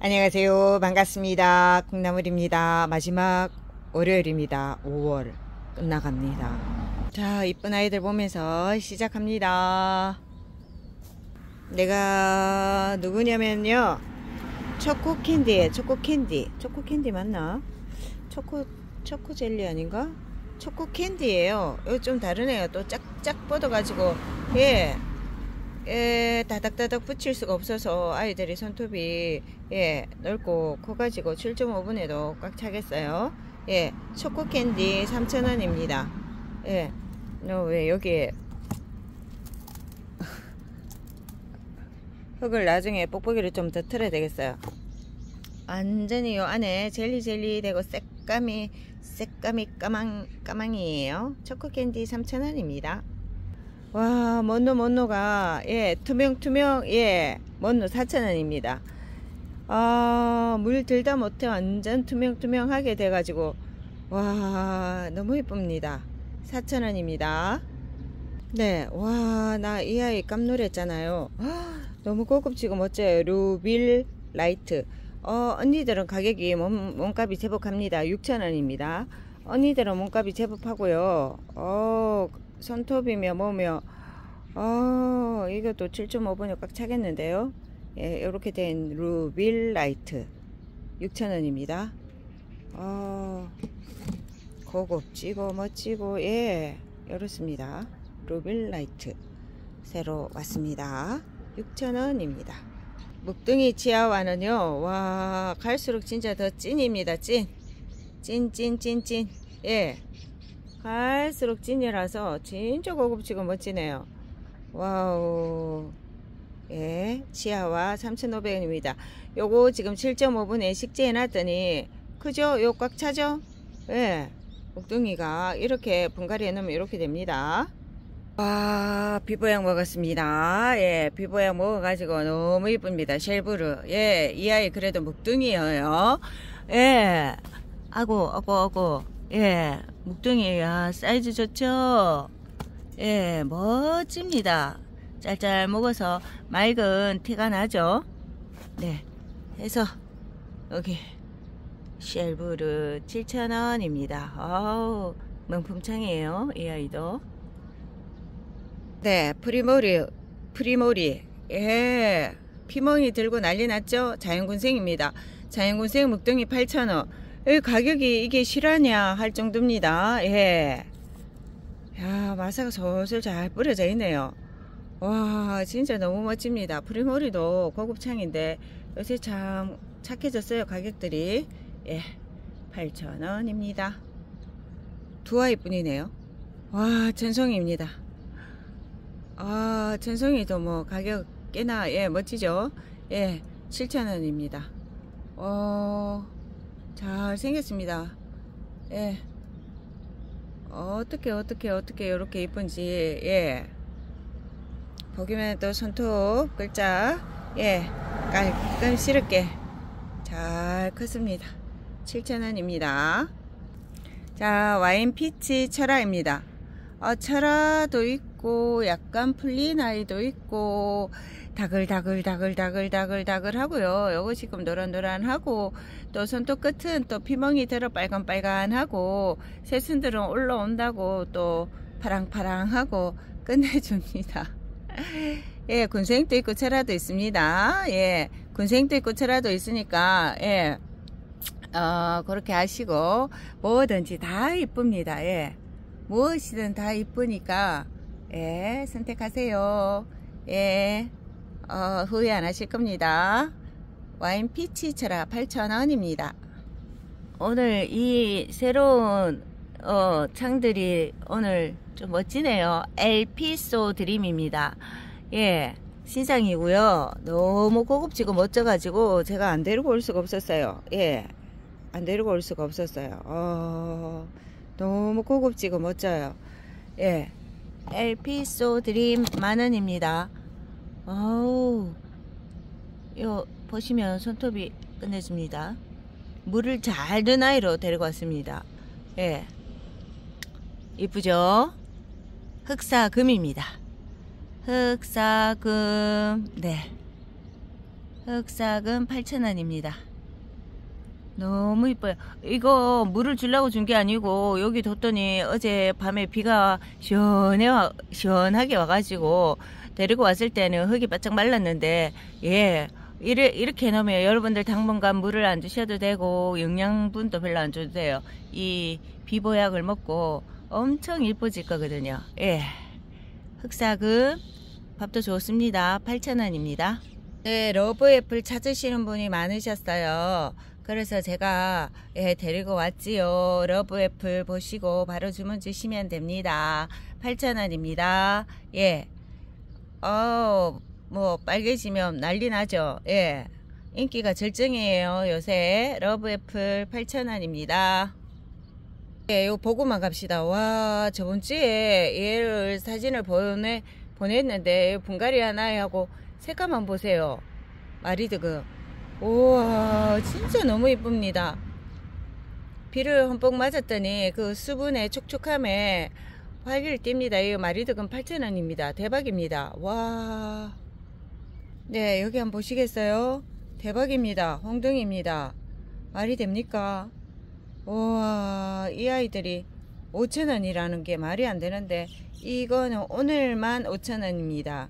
안녕하세요. 반갑습니다. 콩나물입니다. 마지막 월요일입니다. 5월 끝나갑니다. 자, 이쁜 아이들 보면서 시작합니다. 내가 누구냐면요. 초코 캔디에 초코 캔디. 초코 캔디 맞나? 초코 초코 젤리 아닌가? 초코 캔디예요. 이거 좀 다르네요. 또 짝짝 뻗어 가지고 예. 예, 다닥다닥 붙일 수가 없어서 아이들이 손톱이 예 넓고 커가지고 7.5분에도 꽉 차겠어요. 예, 초코 캔디 3,000원입니다. 예, 너왜 여기에 흙을 나중에 뽁뽁이를 좀 더 틀어야 되겠어요. 완전히 요 안에 젤리 젤리 되고 새까미 새까미 까망 까망이에요. 초코 캔디 3,000원입니다. 와, 먼노 먼노가 예, 투명 투명 예, 먼노 4,000원입니다. 아, 물 들다 못해 완전 투명 투명하게 돼 가지고 와, 너무 예쁩니다. 4,000원입니다. 네, 와, 나 이 아이 깜놀했잖아요. 너무 고급지고 멋져요. 루빌 라이트. 어, 언니들은 가격이 몸, 몸값이 제법 합니다. 6,000원입니다. 언니들은 몸값이 제법 하고요. 어, 손톱이며 뭐며. 어 이것도 7.5분이 꽉 차겠는데요. 예, 이렇게 된 루빌 라이트. 6,000원입니다. 어 고급지고 멋지고 예 이렇습니다. 루빌 라이트. 새로 왔습니다. 6,000원입니다. 묵둥이 치아와는요 와 갈수록 진짜 더 찐입니다 찐 찐 찐 찐 찐. 예 갈수록 찐이라서 진짜 고급지고 멋지네요. 와우. 예, 치아와 3,500원입니다. 요거 지금 7.5분에 식재해 놨더니 그죠? 요 꽉 차죠? 예. 묵둥이가 이렇게 분갈이 해 놓으면 이렇게 됩니다. 와, 비보약 먹었습니다. 예, 비보약 먹어가지고 너무 이쁩니다. 쉘브르. 예, 이 아이 그래도 묵둥이에요. 예. 아고, 아고, 아고. 예, 묵둥이야 사이즈 좋죠? 예, 멋집니다. 짤짤 묵어서 맑은 티가 나죠? 네, 해서 여기 쉘브르 7,000원입니다. 아우, 명품창이에요. 이 아이도. 네, 프리모리, 프리모리. 예, 피멍이 들고 난리 났죠? 자연군생입니다. 자연군생 묵둥이 8,000원. 가격이 이게 실화냐 할 정도입니다. 예. 야, 마사가 솔솔 잘 뿌려져 있네요. 와, 진짜 너무 멋집니다. 프리모리도 고급창인데 요새 참 착해졌어요. 가격들이. 예. 8,000원입니다. 두 아이뿐이네요. 와, 전송입니다. 아, 전송이도 뭐 가격 꽤나 예, 멋지죠? 예. 7,000원입니다. 어... 잘 생겼습니다. 예. 어떻게 어떻게 어떻게 이렇게 이쁜지 예. 보기만 또 손톱 글자 예 깔끔스럽게 잘 컸습니다. 7,000원입니다. 자 와인 피치 철화입니다. 어, 철화도 있고 약간 풀린 아이도 있고 다글다글다글다글다글다글 하고요. 요거 지금 노란노란하고 또 손톱 끝은 또 피멍이 들어 빨간빨간하고 새순들은 올라온다고 또 파랑파랑하고 끝내줍니다. 예, 군생도 있고 철화도 있습니다. 예, 군생도 있고 철화도 있으니까 예, 어, 그렇게 하시고 뭐든지 다 이쁩니다. 예, 무엇이든 다 이쁘니까 예, 선택하세요. 예. 어, 후회 안 하실 겁니다. 와인 피치 철라 8,000원입니다. 오늘 이 새로운 어, 창들이 오늘 좀 멋지네요. 엘피소 드림입니다. 예, 신상이고요. 너무 고급지고 멋져가지고 제가 안 데리고 올 수가 없었어요. 예, 안 데리고 올 수가 없었어요. 어, 너무 고급지고 멋져요. 예, 엘피소 드림 만원입니다. 아우 요 보시면 손톱이 끝내줍니다. 물을 잘 든 아이로 데리고 왔습니다. 예. 이쁘죠? 흑사금입니다. 흑사금. 네. 흑삭은 8,000원입니다. 너무 이뻐요. 이거 물을 주려고 준 게 아니고 여기 뒀더니 어제 밤에 비가 시원해 와, 시원하게 와가지고 데리고 왔을 때는 흙이 바짝 말랐는데 예 이래, 이렇게 해놓으면 여러분들 당분간 물을 안 주셔도 되고 영양분도 별로 안 줘도 돼요. 이 비보약을 먹고 엄청 이뻐질 거거든요. 예. 흑삭은 밥도 좋습니다. 8,000원입니다. 네, Love Apple 찾으시는 분이 많으셨어요. 그래서 제가 예, 데리고 왔지요. Love Apple 보시고 바로 주문 주시면 됩니다. 8,000원입니다. 예. 어, 뭐 빨개지면 난리 나죠. 예. 인기가 절정이에요. 요새 Love Apple 8,000원입니다. 예, 이거 보고만 갑시다. 와, 저번 주에 얘를 사진을 보내, 보냈는데 분갈이 하나에 하고 색감만 보세요. 마리드그. 우와 진짜 너무 이쁩니다 비를 흠뻑 맞았더니 그 수분의 촉촉함에 활기를 띱니다. 이 마리드금 8,000원입니다. 대박입니다. 와. 네 여기 한번 보시겠어요? 대박입니다. 홍등입니다. 말이 됩니까? 우와 이 아이들이 5,000원이라는 게 말이 안 되는데 이거는 오늘만 5,000원입니다.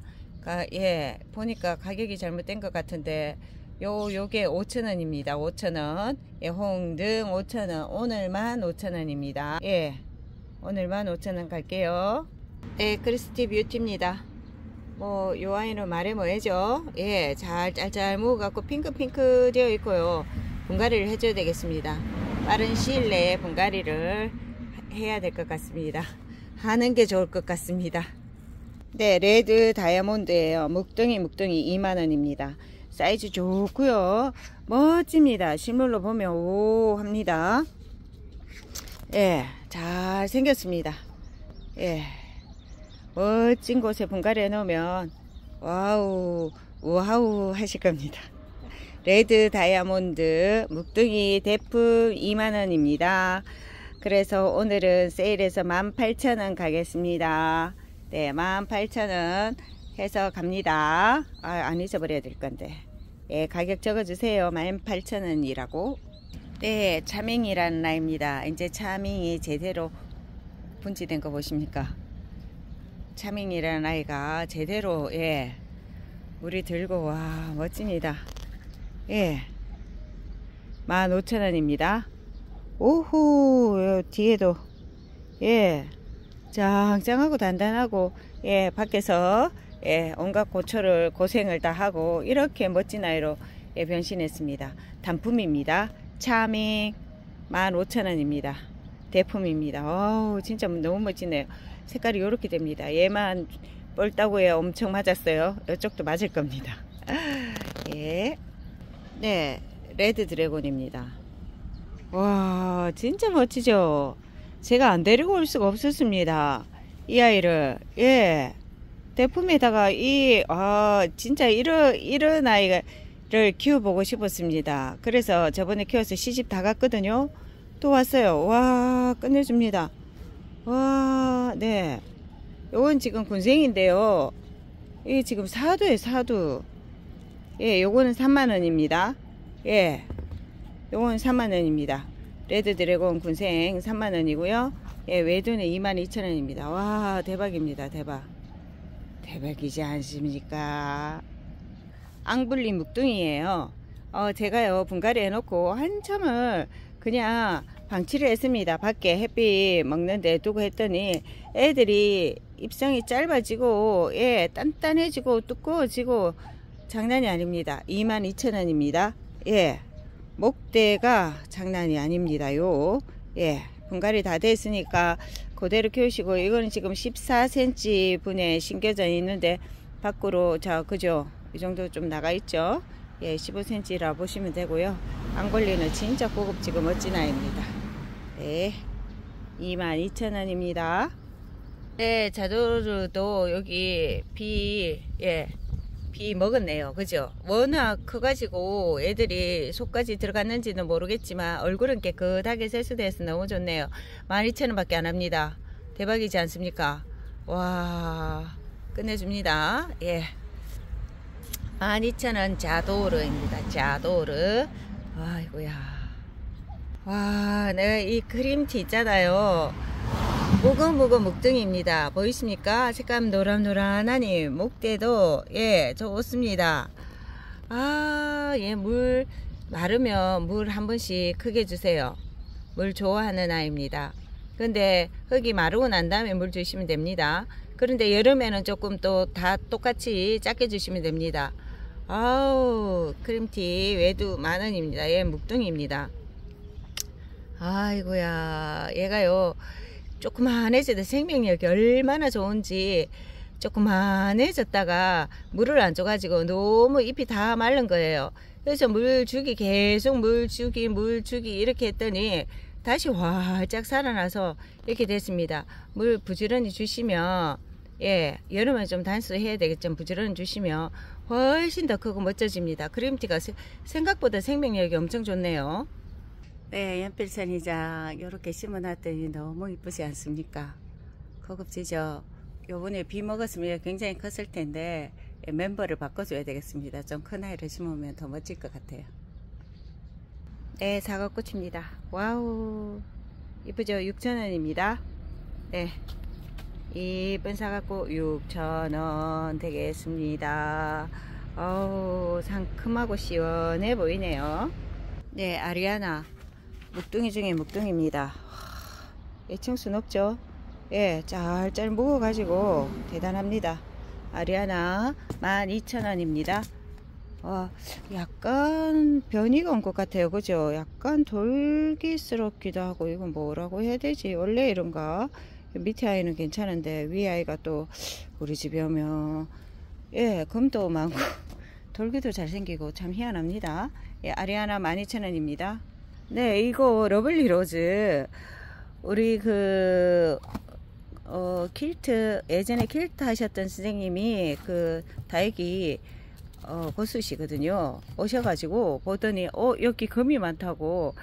예 보니까 가격이 잘못된 것 같은데 요 요게 5천원입니다. 5천원. 예, 홍등 5천원. 오늘만 5천원입니다. 예 오늘만 5천원 갈게요. 네 크리스티 뷰티입니다. 뭐 요 아이는 말해 뭐해죠? 예 잘 짤짤 무어갖고 핑크핑크 되어 있고요. 분갈이를 해줘야 되겠습니다. 빠른 시일 내에 분갈이를 해야 될 것 같습니다. 하는 게 좋을 것 같습니다. 네 Red Diamond예요. 묵둥이 묵둥이 2만원입니다. 사이즈 좋고요. 멋집니다. 실물로 보면 오 합니다. 예 잘 생겼습니다. 예. 멋진 곳에 분갈이 해 놓으면 wow 우하우 하실 겁니다. 레드 다이아몬드 묵둥이 대품 2만원입니다. 그래서 오늘은 세일해서 18,000원 가겠습니다. 네 18,000원 해서 갑니다. 아, 안 잊어버려야 될 건데. 예, 가격 적어주세요. 18,000원이라고. 네, 차밍이라는 나입니다. 이제 차밍이 제대로 분지된 거 보십니까? 차밍이라는 아이가 제대로, 예, 물이 들고, 와, 멋집니다. 예, 15,000원입니다. 오호, 뒤에도, 예, 짱짱하고 단단하고, 예, 밖에서 예, 온갖 고초를 고생을 다 하고 이렇게 멋진 아이로 예, 변신했습니다. 단품입니다. 차밍 15,000원입니다. 대품입니다. 어우 진짜 너무 멋지네요. 색깔이 이렇게 됩니다. 얘만 뻘따구에 엄청 맞았어요. 이쪽도 맞을 겁니다. 예. 네, 레드 드래곤입니다. 와, 진짜 멋지죠? 제가 안 데리고 올 수가 없었습니다. 이 아이를. 예. 대품에다가 이, 아, 진짜 이런, 이런 아이 를 키워보고 싶었습니다. 그래서 저번에 키워서 시집 다 갔거든요. 또 왔어요. 와, 끝내줍니다. 와, 네. 요건 지금 군생인데요. 이게 지금 사두에 사두. 예, 요거는 3만원입니다. 예. 요건 3만원입니다. 레드 드래곤 군생 3만원이고요. 예, 외두는 22,000원입니다. 와, 대박입니다. 대박. 대박이지 않습니까? 앙블리 묵둥이에요. 어, 제가요, 분갈이 해놓고 한참을 그냥 방치를 했습니다. 밖에 햇빛 먹는데 두고 했더니 애들이 입상이 짧아지고, 예, 단단해지고 두꺼워지고 장난이 아닙니다. 22,000원입니다. 예, 목대가 장난이 아닙니다요. 예, 분갈이 다 됐으니까 그대로 키우시고 이거는 지금 14cm 분에 심겨져 있는데 밖으로 자 그죠 이 정도 좀 나가 있죠 예 15cm라 보시면 되고요 안 걸리는 진짜 고급지고 멋진 아이입니다 네 22,000원입니다 네 자도르도 여기 비 예 비 먹었네요. 그죠? 워낙 커가지고 애들이 속까지 들어갔는지는 모르겠지만 얼굴은 깨끗하게 세수돼서 너무 좋네요. 12,000원 밖에 안 합니다. 대박이지 않습니까? 와, 끝내줍니다. 예. 12,000원 자도르입니다. 자도르. 아이고야. 와, 내가 이 크림티 있잖아요. 무거무거 묵등입니다. 보이십니까? 색감 노란노란하니 목대도 예 좋습니다. 아, 예, 물 마르면 물 한 번씩 크게 주세요. 물 좋아하는 아이입니다. 근데 흙이 마르고 난 다음에 물 주시면 됩니다. 그런데 여름에는 조금 또 다 똑같이 작게 주시면 됩니다. 아우 크림티 외두 만원입니다. 얘 묵둥입니다. 아이고야 얘가요 조그만해져도 생명력이 얼마나 좋은지 조그만해졌다가 물을 안 줘가지고 너무 잎이 다 마른 거예요. 그래서 물 주기 계속 물 주기 물 주기 이렇게 했더니 다시 활짝 살아나서 이렇게 됐습니다. 물 부지런히 주시면 예 여름에 좀 단수해야 되겠죠. 부지런히 주시면 훨씬 더 크고 멋져집니다. 크림티가 생각보다 생명력이 엄청 좋네요. 네, 연필선이자 이렇게 심어놨더니 너무 이쁘지 않습니까? 고급지죠? 요번에 비 먹었으면 굉장히 컸을 텐데 멤버를 바꿔줘야 되겠습니다. 좀 큰 아이를 심으면 더 멋질 것 같아요. 네, 사과꽃입니다. wow, 이쁘죠? 6,000원입니다. 네, 이쁜 사과꽃 6,000원 되겠습니다. 어우 상큼하고 시원해 보이네요. 네 아리아나. 묵둥이 중에 묵둥입니다. 예 층수 높죠? 예 짤짤 묵어 가지고 대단합니다. 아리아나 12,000원입니다. 어, 약간 변이가 온 것 같아요. 그죠? 약간 돌기스럽기도 하고 이건 뭐라고 해야 되지? 원래 이런가 밑에 아이는 괜찮은데 위 아이가 또 우리 집에 오면 예 금도 많고 돌기도 잘생기고 참 희한합니다. 예, 아리아나 12,000원입니다. 네 이거 Lovely Rose. 우리 그 어, 퀼트 예전에 퀼트 하셨던 선생님이 그 다육이 어, 고수시거든요. 오셔가지고 보더니 어 여기 금이 많다고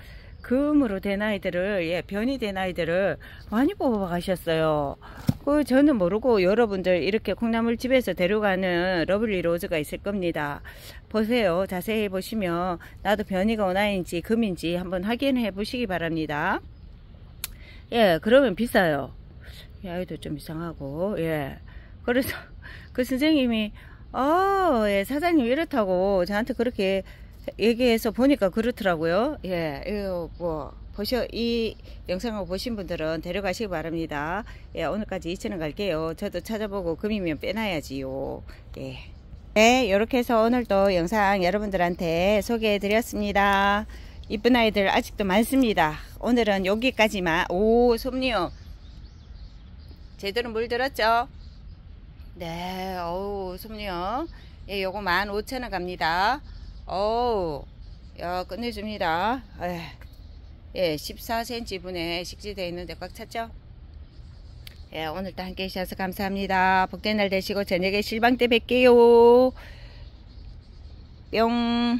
금으로 된 아이들을 예, 변이 된 아이들을 많이 뽑아 가셨어요. 그 저는 모르고 여러분들 이렇게 콩나물 집에서 데려가는 Lovely Rose가 있을 겁니다. 보세요. 자세히 보시면 나도 변이가 온 아이인지 금인지 한번 확인해 보시기 바랍니다. 예, 그러면 비싸요. 이 아이도 좀 이상하고 예. 그래서 그 선생님이 어, 예, 사장님 이렇다고 저한테 그렇게 얘기해서 보니까 그렇더라고요. 예, 이거 뭐 보셔 이 영상을 보신 분들은 데려가시기 바랍니다. 예, 오늘까지 2천원 갈게요. 저도 찾아보고 금이면 빼놔야지요. 예. 네, 이렇게 해서 오늘도 영상 여러분들한테 소개해 드렸습니다. 이쁜 아이들 아직도 많습니다. 오늘은 여기까지만. 오, 솜니요. 제대로 물 들었죠? 네, 어우, 솜니요. 예, 요거 15,000원 갑니다. 어우 야 끝내줍니다. 에이, 예 14cm 분에 식지되어 있는데 꽉 찼죠? 예 오늘도 함께 해주셔서 감사합니다. 복된 날 되시고 저녁에 실방 때 뵐게요. 뿅